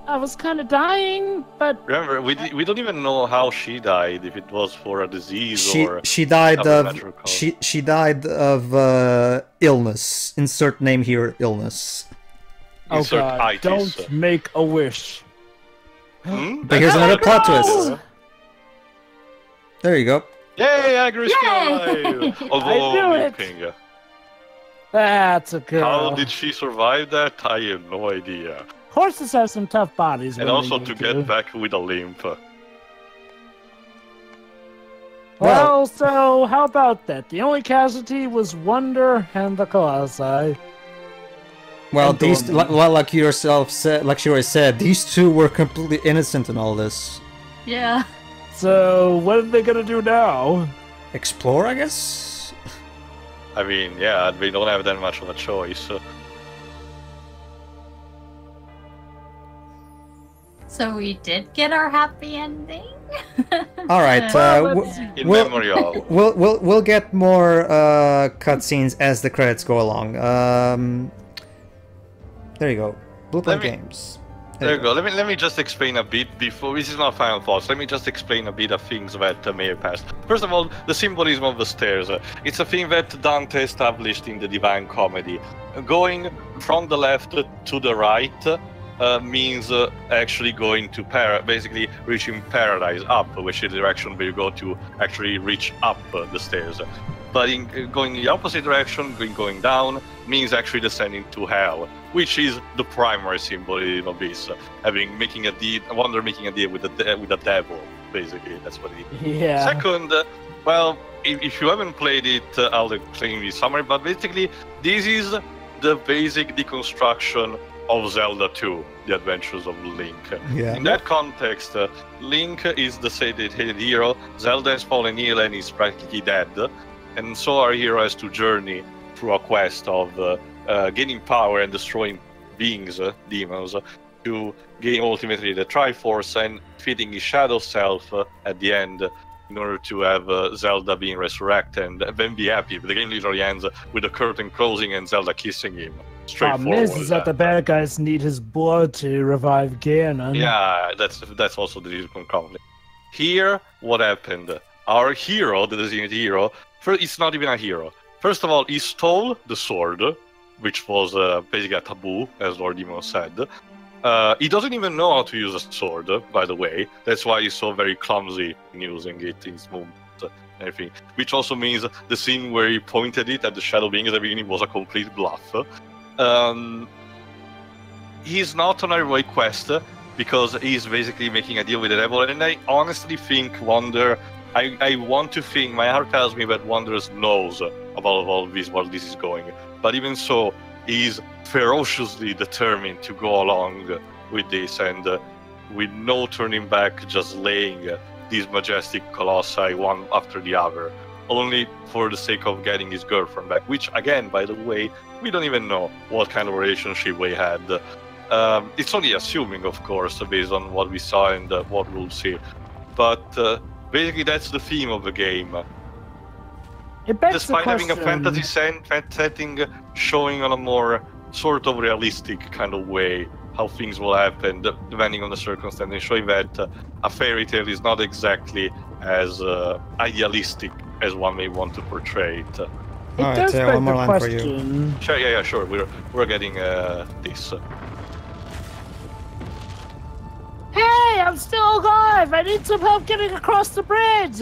I was kind of dying, but Remember, we, di- we don't even know how she died. If it was for a disease She or she died of she she died of uh, illness. Insert name here. Illness. oh insert god, itis. don't make a wish. Hmm? But here's another plot twist. There you go. Yay, Agro's still Yay! alive! I Although knew it. weeping. That's a girl. How did she survive that? I have no idea. Horses have some tough bodies. And also to need get back with a limp. Well, so how about that? The only casualty was Wonder and the Colossi. Well, And these Dormin. well, like yourself said, like she already said, these two were completely innocent in all this. Yeah. So what are they gonna do now? Explore, I guess. I mean, yeah, we don't have that much of a choice. So we did get our happy ending. All right. Uh, w- let's- In Well- memory of. we'll we'll we'll get more uh, cutscenes as the credits go along. Um, there you go. Bluepoint me- Games. There you go. Let me let me just explain a bit before. This is not final thoughts. Let me just explain a bit of things that uh, may have passed. First of all, the symbolism of the stairs. It's a thing that Dante established in the Divine Comedy. Going from the left to the right, uh, means uh, actually going to para, basically reaching paradise up, which is the direction where you go to actually reach up uh, the stairs. But in uh, going in the opposite direction, going going down, means actually descending to hell, which is the primary symbol in Abyss, having making a deal, Wonder making a deal with the de- with the devil. Basically, that's what it is. Yeah. Second, uh, well, if, if you haven't played it, uh, I'll explain the summary. But basically, this is the basic deconstruction of Zelda 2: The Adventures of Link. Yeah. In that context, uh, Link is the sated hero. Zelda has fallen ill and is practically dead, and so our hero has to journey through a quest of uh, uh, gaining power and destroying beings, uh, demons, uh, to gain ultimately the Triforce and defeating his shadow self uh, at the end in order to have uh, Zelda being resurrected and then be happy. The game literally ends with the curtain closing and Zelda kissing him. Problem Straightforward. is, is that the bad guys need his blood to revive Ganon. Yeah, that's that's also the reason conflict. Here, what happened? Our hero, the designated hero, first, it's not even a hero. First of all, he stole the sword, which was uh, basically a taboo, as Lord Emon said. Uh, he doesn't even know how to use a sword, by the way. That's why he's so very clumsy in using it in his movements and everything. Which also means the scene where he pointed it at the Shadow Beings at the beginning was a complete bluff. Um, he's not on a right quest because he's basically making a deal with the devil. And I honestly think Wonder, I, want to think, my heart tells me that Wonder knows about all this, where this is going. But even so, he's ferociously determined to go along with this and uh, with no turning back, just laying uh, these majestic colossi one after the other, only for the sake of getting his girlfriend back. Which, again, by the way, we don't even know what kind of relationship they had. Um, it's only assuming, of course, based on what we saw and uh, what we'll see. But uh, basically, that's the theme of the game. Despite having a fantasy setting, showing on a more sort of realistic kind of way how things will happen depending on the circumstances, showing that uh, a fairy tale is not exactly as uh, idealistic as one may want to portray it. It Alright, does Teo, one more the line for you. question. Sure, yeah, yeah, sure. We're we're getting uh, this. Hey, I'm still alive. I need some help getting across the bridge.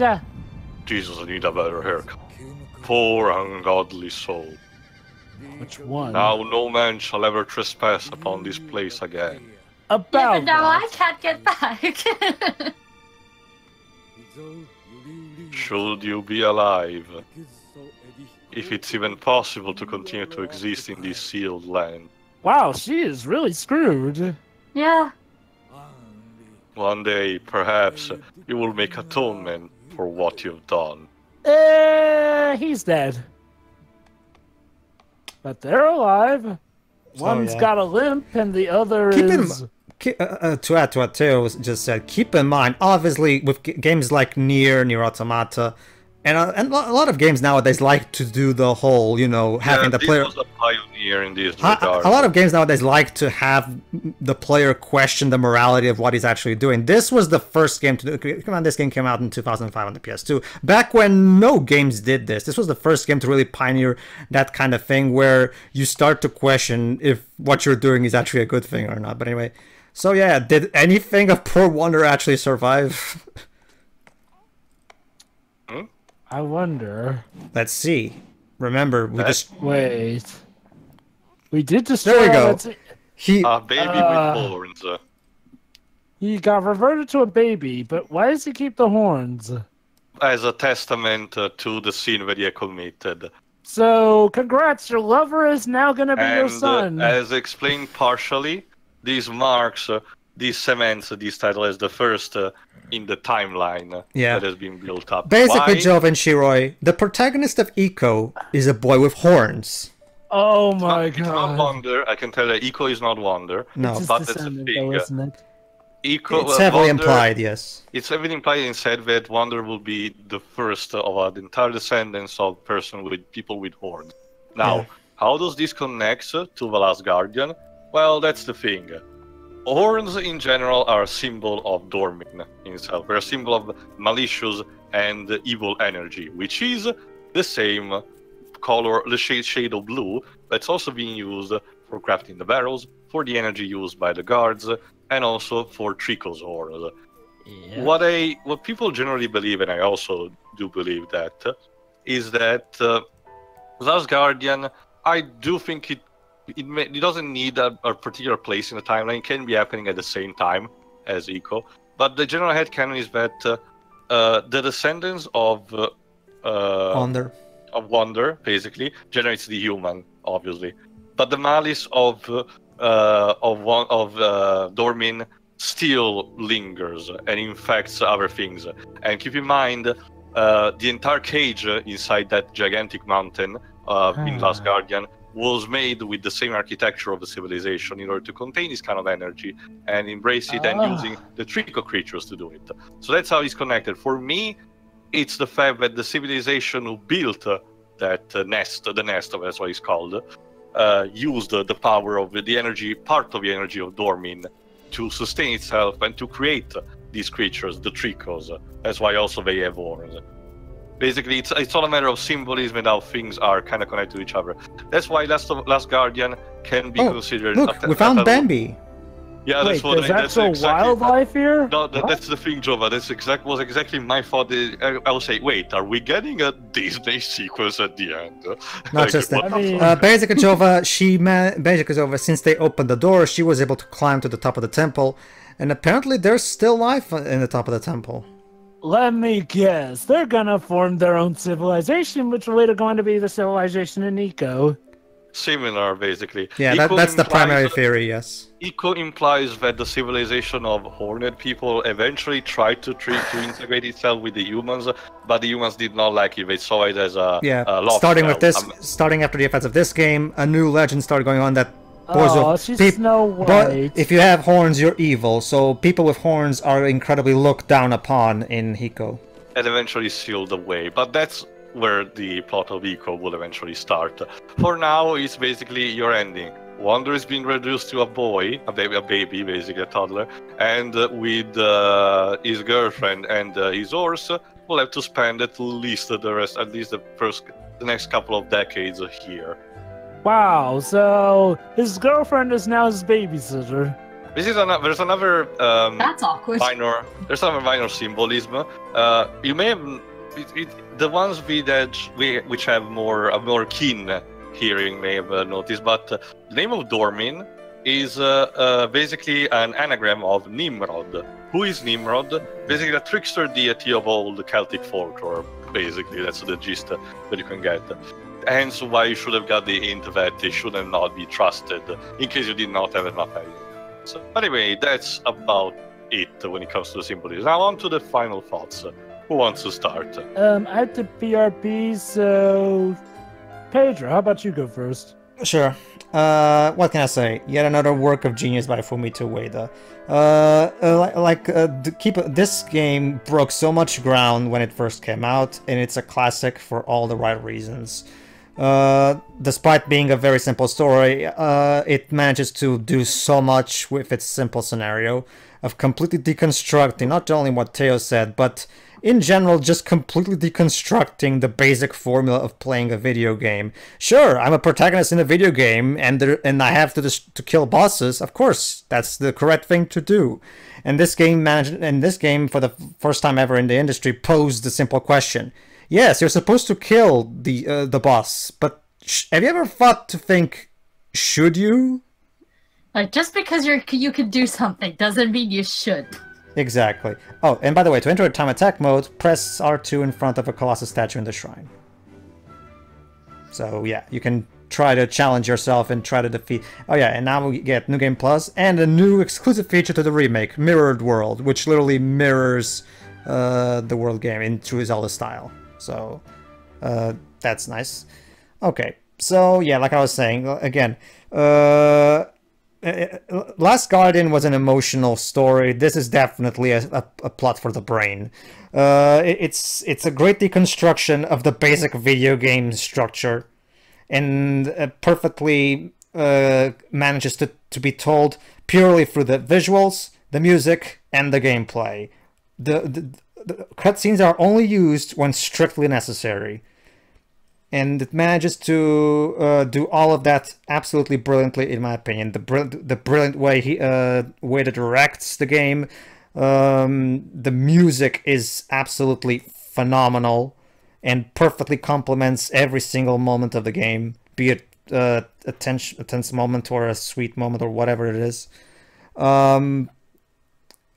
Jesus, I need a better haircut. Poor ungodly soul. Which one? Now no man shall ever trespass upon this place again. Yeah, About but now I can't get back. Should you be alive, if it's even possible to continue to exist in this sealed land, Wow, she is really screwed. yeah. one day perhaps you will make atonement for what you've done. Uh, he's dead. But they're alive. One's Oh, yeah. got a limp and the other Keep in is. Uh, to add to what Teo just said, keep in mind, obviously, with g- games like Nier, Nier Automata, and, uh, and a lot of games nowadays like to do the whole, you know, having Yeah, the player. was a pioneer in this A, regard. a lot of games nowadays like to have the player question the morality of what he's actually doing. This was the first game to do. Come on, this game came out in 2005 on the PS2. Back when no games did this, this was the first game to really pioneer that kind of thing where you start to question if what you're doing is actually a good thing or not. But anyway, so yeah, did anything of Poor Wonder actually survive? I wonder. Let's see. Remember, we That- just Wait. We did destroy. There we go. that's- he A baby Uh, with horns. uh, He got reverted to a baby, but why does he keep the horns? as a testament uh, to the sin that he committed. So, congrats, your lover is now gonna be your And uh, son. as explained partially, these marks, uh, these cements uh, this title as the first uh, in the timeline uh, Yeah. that has been built up. basically Why? Joven Shiroi, the protagonist of Ico, is a boy with horns. oh It's my not, it's not. Wonder. I can tell that Ico is not Wonder. No, It's but his that's the descendant, thing, though, isn't it? Ico, it's heavily Wonder- implied, yes. It's heavily implied and said that Wonder will be the first of an entire descendants of person with people with horns. Now, Yeah. how does this connect uh, to the Last Guardian? Well, that's the thing. Horns in general are a symbol of Dormin himself. They're a symbol of malicious and evil energy, which is the same color, the shade, shade of blue, that's also being used for crafting the barrels, for the energy used by the guards and also for Trico's horns. Yeah. What I what people generally believe, and I also do believe that, is that uh, Last Guardian. I do think it it, may, it doesn't need a, a particular place in the timeline. It can be happening at the same time as Ico. But the general headcanon is that uh, uh, the descendants of uh, uh, Wonder. of wonder basically generates the human obviously but the malice of uh, uh, of one of uh, dormin still lingers and infects other things and keep in mind uh, the entire cage uh, inside that gigantic mountain uh, in Ah. last guardian was made with the same architecture of the civilization in order to contain this kind of energy and embrace it and Ah. using the trick of creatures to do it so that's how it's connected for me it's the fact that the civilization who built uh, that uh, nest, the nest, that's what it's called, uh, used the power of the energy, part of the energy of Dormin, to sustain itself and to create these creatures, the Tricos. That's why also they have horns. Basically, it's it's all a matter of symbolism and how things are kind of connected to each other. That's why Last of, Last Guardian can be Oh, considered. Look, a- we found a- Bambi. Yeah, Wait, that's what there's I, that's actual exactly, wildlife here? no, that, What? that's the thing, Jova. That's exact was exactly my thought. I, I will say, wait, are we getting a Disney sequence at the end? Not just that. what I mean- Uh, Basic Jova, she man, Basic Jova, since they opened the door, she was able to climb to the top of the temple, and apparently there's still life in the top of the temple. Let me guess. They're gonna form their own civilization, which are later going to be the civilization in Ico. similar, basically. Yeah, that, that's the implies- primary theory. Yes. Ico implies that the civilization of Hornet people eventually tried to treat to integrate itself with the humans, but the humans did not like it. They saw it as a Yeah. a starting with this, Um, starting after the events of this game, a new legend started going on that boys Oh, of she's peop- Snow but if you have horns, you're evil. So people with horns are incredibly looked down upon in Ico. and eventually sealed the way. But that's where the plot of Ico will eventually start. For now, it's basically your ending. Wonder is being reduced to a boy, a baby, a baby basically a toddler, and uh, with uh, his girlfriend and uh, his horse, will have to spend at least the rest, at least the first, the next couple of decades here. Wow, so his girlfriend is now his babysitter. This is another. There's another um, That's awkward. minor. There's some minor symbolism. Uh, you may have it, it, the ones we that we which have more a more keen hearing may have uh, noticed, but uh, the name of Dormin is uh, uh, basically an anagram of Nimrod. Who is Nimrod? Basically, a trickster deity of old Celtic folklore. Basically, that's the gist uh, that you can get. Hence, why you should have got the hint that they should have not be trusted, in case you did not have enough evidence. So anyway, that's about it when it comes to the symbolism. Now on to the final thoughts. Who wants to start? Um, I have to PRP, so Pedro, how about you go first? Sure. Uh, what can I say? Yet another work of genius by Fumito Ueda. Uh, uh, like, like uh, keep this game broke so much ground when it first came out, and it's a classic for all the right reasons. Uh, despite being a very simple story, uh, it manages to do so much with its simple scenario of completely deconstructing not only what Teo said, but in general, just completely deconstructing the basic formula of playing a video game. Sure, I'm a protagonist in a video game, and there, and I have to to kill bosses. Of course, that's the correct thing to do. And this game managed, and this game, for the first time ever in the industry, posed the simple question: Yes, you're supposed to kill the uh, the boss, but sh- have you ever thought to think, should you? Like just because you're you can do something doesn't mean you should. Exactly. Oh, and by the way, to enter a time attack mode, press R2 in front of a Colossus statue in the shrine. So yeah, you can try to challenge yourself and try to defeat. Oh yeah, and now we get New Game Plus and a new exclusive feature to the remake, Mirrored World, which literally mirrors uh, the world game in true Zelda style. So uh, that's nice. Okay, so yeah, like I was saying again, uh, uh, Last Guardian was an emotional story. This is definitely a, a, a plot for the brain. Uh, it- it's it's a great deconstruction of the basic video game structure, and uh, perfectly uh, manages to, to be told purely through the visuals, the music, and the gameplay. The, the, the cutscenes are only used when strictly necessary and it manages to uh, do all of that absolutely brilliantly, in my opinion. The brilliant, the brilliant way he uh, way that directs the game. Um, the music is absolutely phenomenal and perfectly complements every single moment of the game, be it uh, a tense a tense moment or a sweet moment or whatever it is. Um,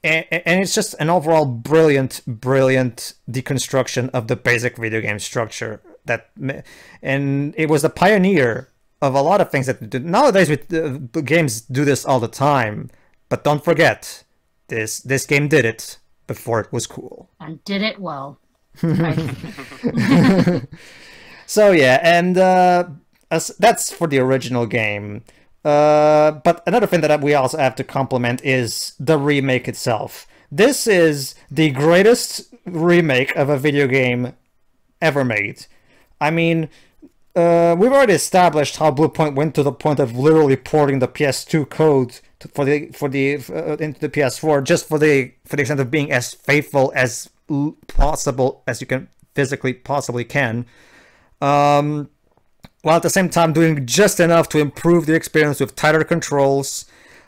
and, and it's just an overall brilliant, brilliant deconstruction of the basic video game structure. That and it was the pioneer of a lot of things that do, nowadays with uh, games do this all the time. But don't forget, this this game did it before it was cool and did it well. so yeah, and uh, that's for the original game. Uh, but another thing that we also have to compliment is the remake itself. This is the greatest remake of a video game ever made. I mean, uh, we've already established how Bluepoint went to the point of literally porting the PS2 code for the for the uh, into the PS4 just for the for the extent of being as faithful as possible as you can physically possibly can. Um, while at the same time doing just enough to improve the experience with tighter controls,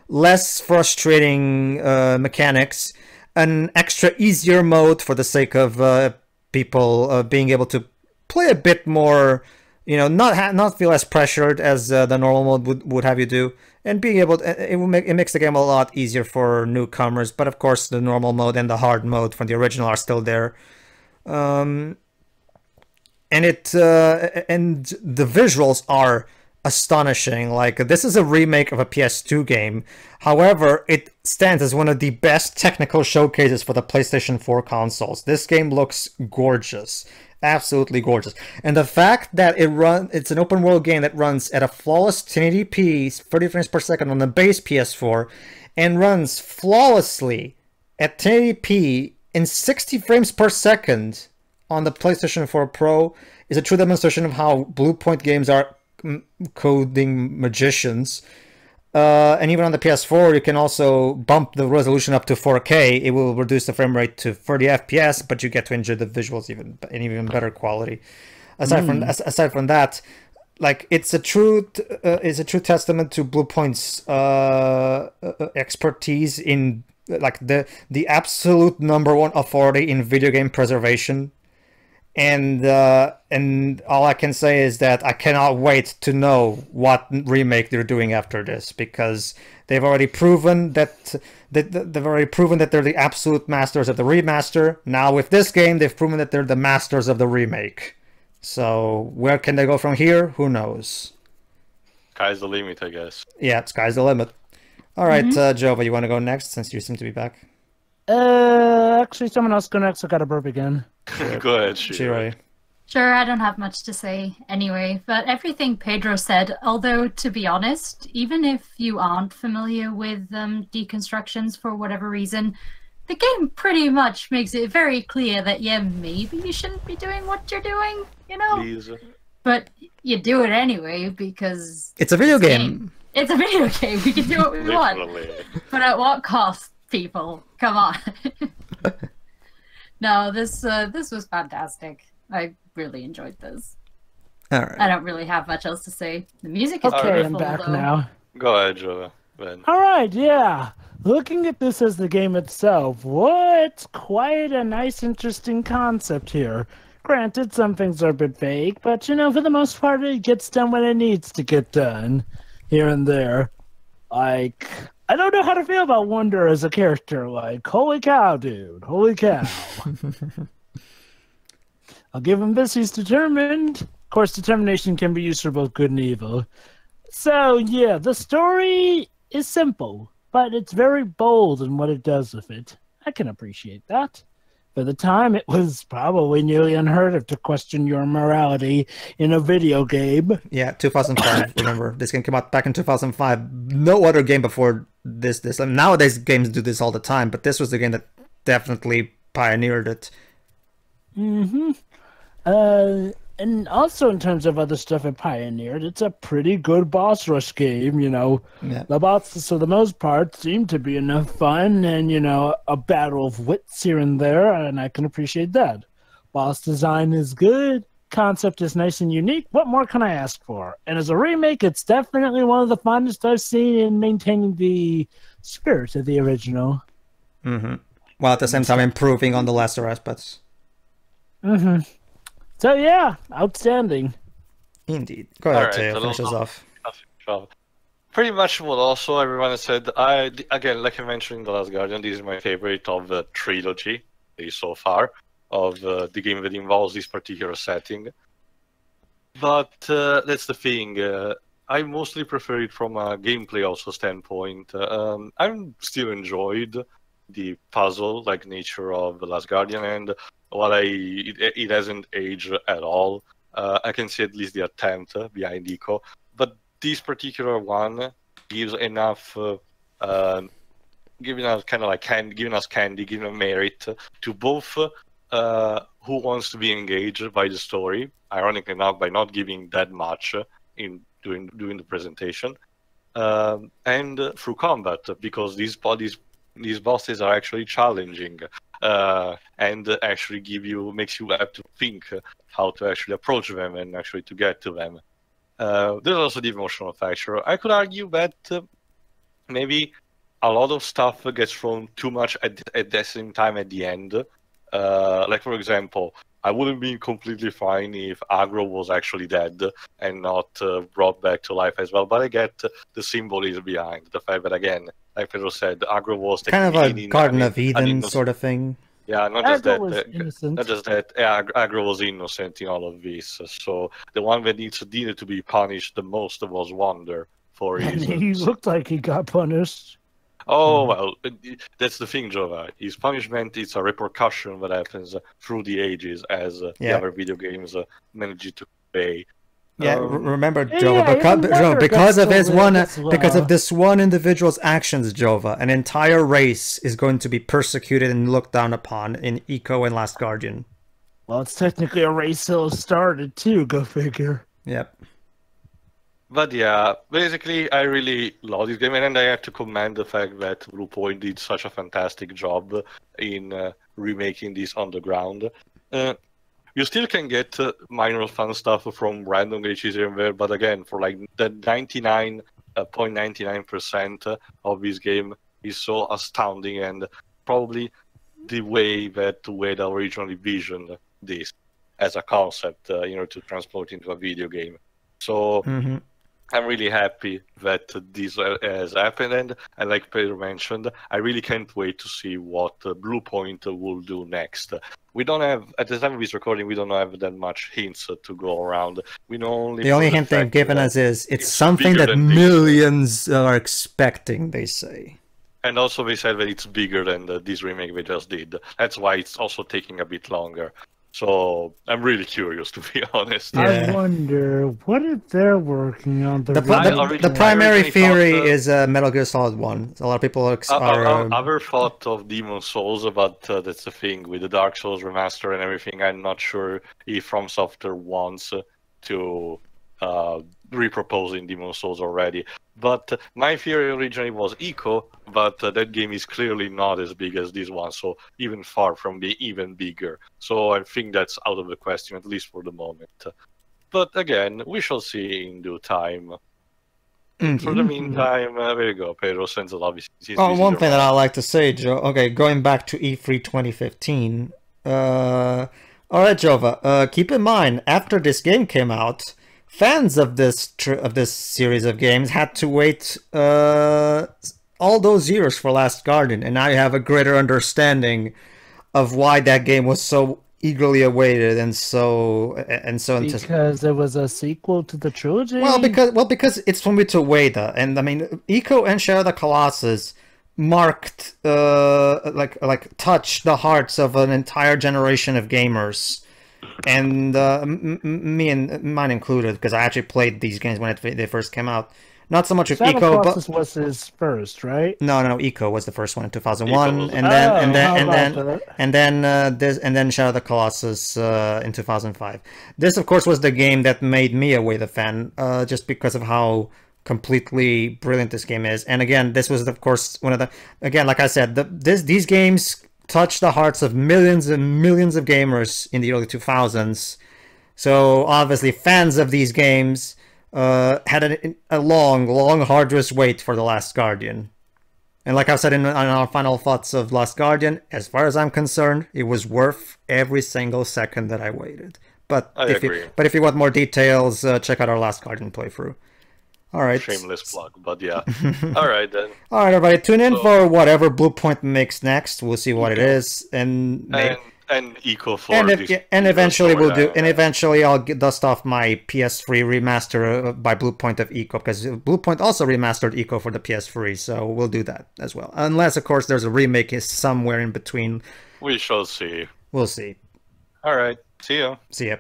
less frustrating uh, mechanics, an extra easier mode for the sake of uh, people uh, being able to play a bit more, you know, not not feel as pressured as uh, the normal mode would, would have you do, and being able to, it will make it makes the game a lot easier for newcomers. But of course, the normal mode and the hard mode from the original are still there. Um, and it uh, and the visuals are astonishing. Like this is a remake of a PS2 game. However, it stands as one of the best technical showcases for the PlayStation 4 consoles. This game looks gorgeous. Absolutely gorgeous. And the fact that it run it's an open world game that runs at a flawless 1080p 30 frames per second on the base PS4 and runs flawlessly at 1080p in 60 frames per second on the PlayStation 4 Pro is a true demonstration of how Bluepoint games are coding magicians. Uh, and even on the PS4, you can also bump the resolution up to 4K. It will reduce the frame rate to 30 FPS, but you get to enjoy the visuals even in even better quality. Aside mm. from hmm. aside from that, like it's a true uh, it's a true testament to Bluepoint's uh, uh, expertise in like the the absolute number one authority in video game preservation and uh, and all I can say is that I cannot wait to know what remake they're doing after this because they've already proven that they've already proven that they're the absolute masters of the remaster. Now with this game, they've proven that they're the masters of the remake. So where can they go from here? Who knows? Sky's the limit, I guess. Yeah, sky's the limit. All right, mm-hmm. uh, Jova, you want to go next since you seem to be back? Uh, actually, someone else go next. I got to burp again. Go ahead, Shiroi. Sure, I don't have much to say anyway, but everything Pedro said, although to be honest, even if you aren't familiar with um, deconstructions for whatever reason, the game pretty much makes it very clear that, yeah, maybe you shouldn't be doing what you're doing, you know? Please. But you do it anyway because. It's a video game. game. It's a video game. We can do what we want. But at what cost, people? Come on. no, this uh, this was fantastic. I really enjoyed this. All right. I don't really have much else to say. The music is okay. Beautiful, I'm back though. now. Go ahead, Joe. All right, yeah. Looking at this as the game itself, what's quite a nice, interesting concept here. Granted, some things are a bit vague, but you know, for the most part, it gets done when it needs to get done, here and there. Like, I don't know how to feel about Wonder as a character. Like, holy cow, dude. Holy cow. I'll give him this. He's determined. Of course, determination can be used for both good and evil. So, yeah, the story is simple, but it's very bold in what it does with it. I can appreciate that. For the time, it was probably nearly unheard of to question your morality in a video game. Yeah, 2005. remember, this game came out back in 2005. No other game before this. This nowadays games do this all the time, but this was the game that definitely pioneered it. mm-hmm Uh, and also in terms of other stuff it pioneered, it's a pretty good boss rush game. You know, yeah. the bosses for the most part seem to be enough fun, and you know, a battle of wits here and there, and I can appreciate that. Boss design is good. Concept is nice and unique. What more can I ask for? And as a remake, it's definitely one of the finest I've seen in maintaining the spirit of the original. Mm-hmm. While at the same time improving on the lesser aspects. Mm-hmm. So yeah, outstanding. Indeed. Go ahead, Alright, Teo. a Finish us little- off. Well, pretty much what also everyone has said. I again, like I mentioned in the Last Guardian, this is my favorite of the trilogy so far of uh, the game that involves this particular setting. But uh, that's the thing. Uh, I mostly prefer it from a gameplay also standpoint. Um, I'm still enjoyed the puzzle like nature of the Last Guardian, and while I it, it hasn't aged at all, uh, I can see at least the attempt uh, behind Ico. But this particular one gives enough, uh, uh, giving us kind of like candy, giving us candy, giving a merit to both uh, who wants to be engaged by the story. Ironically enough, by not giving that much in doing doing the presentation, um, and uh, through combat because these bodies these bosses are actually challenging uh, and actually give you makes you have to think how to actually approach them and actually to get to them. Uh, there's also the emotional factor. I could argue that uh, maybe a lot of stuff gets thrown too much at, at the same time at the end. Uh, like for example, I wouldn't be completely fine if Agro was actually dead and not uh, brought back to life as well. But I get the symbolism behind the fact that again, like Pedro said, Agro was Kind of a Garden of Eden innocent- sort of thing. Yeah, not just that. was uh, innocent. not just that, yeah, Ag- Agro was innocent in all of this. So the one that needs needed to be punished the most was Wonder for And his. he looked like he got punished. Oh Mhm. well, uh, that's the thing, Jova. His punishment is a repercussion that happens uh, through the ages as uh, Yeah. the other video games uh, manage to convey. Yeah, Um, remember, Jova, yeah, because, Jova, because of his one, lit as because of this one individual's actions, Jova, an entire race is going to be persecuted and looked down upon in Ico and Last Guardian. Well, it's technically a race hill started too. Go figure. Yep. But yeah, basically, I really love this game, and I have to commend the fact that Bluepoint did such a fantastic job in uh, remaking this on the ground. Uh, you still can get uh, minor fun stuff from random glitches here and there, but again, for like the 99.99% of this game is so astounding and probably the way that Ueda originally visioned this as a concept, uh, you know, to transport into a video game. So hmm I'm really happy that this uh, has happened, and, and like Pedro mentioned, I really can't wait to see what uh, Bluepoint will do next. We don't have, at the time of this recording, we don't have that much hints uh, to go around. We know only The only hint they've given us is it's, it's something that than this. millions are expecting, they say. And also, they said that it's bigger than the, this remake they just did. That's why it's also taking a bit longer. So I'm really curious, to be honest. Yeah. I wonder what if they're working on the. The, pl- the, the primary theory thought, uh, is uh, Metal Gear Solid 1. A lot of people ex- are. I, I ever thought of Demon Souls, but uh, that's the thing with the Dark Souls remaster and everything. I'm not sure if From Software wants to uh, repropose in Demon Souls already. But my theory originally was Ico, but uh, that game is clearly not as big as this one, so even far from being even bigger. So I think that's out of the question, at least for the moment. But again, we shall see in due time. mm, For the meantime, uh, there you go. Pedro sends a love. This is- Oh, one thing that. I like to say, Joe. Okay, going back to E E3 2015. Uh, all right, Jova. Uh, keep in mind, after this game came out, fans of this tr- of this series of games had to wait uh, all those years for Last Guardian, and now you have a greater understanding of why that game was so eagerly awaited and so and so anticipated. because it was a sequel to the trilogy. Well, because well, because it's from Mito Ueda, and I mean, Ico and Shadow of the Colossus marked, uh, like like touched the hearts of an entire generation of gamers, and uh, m- m- me and mine included, because I actually played these games when it, they first came out. Not so much with Shadow Ico, but Colossus was his first, right? no, no, Ico was the first one in 2001, Ico was- and then Oh, and then and then about that? and then uh, this and then Shadow of the Colossus uh, in 2005. This, of course, was the game that made me a Wave fan, uh, just because of how completely brilliant this game is. And again, this was, of course, one of the again, like I said, the, this these games touched the hearts of millions and millions of gamers in the early 2000s. So obviously, fans of these games uh, had a, a long, long, arduous wait for the Last Guardian. And like I've said in, in our final thoughts of Last Guardian, as far as I'm concerned, it was worth every single second that I waited. But I if agree. you but if you want more details, uh, check out our Last Guardian playthrough. All right. Shameless plug, but yeah. All right then. All right, everybody, tune in So- for whatever Bluepoint makes next. We'll see what it is, and And and eco for and, if, yeah, and eventually we'll do, and eventually I'll get, dust off my PS3 remaster uh, by Bluepoint of Ico because Bluepoint also remastered Ico for the PS3, so we'll do that as well. Unless, of course, there's a remake is somewhere in between. we shall see. We'll see. All right. See you. See ya.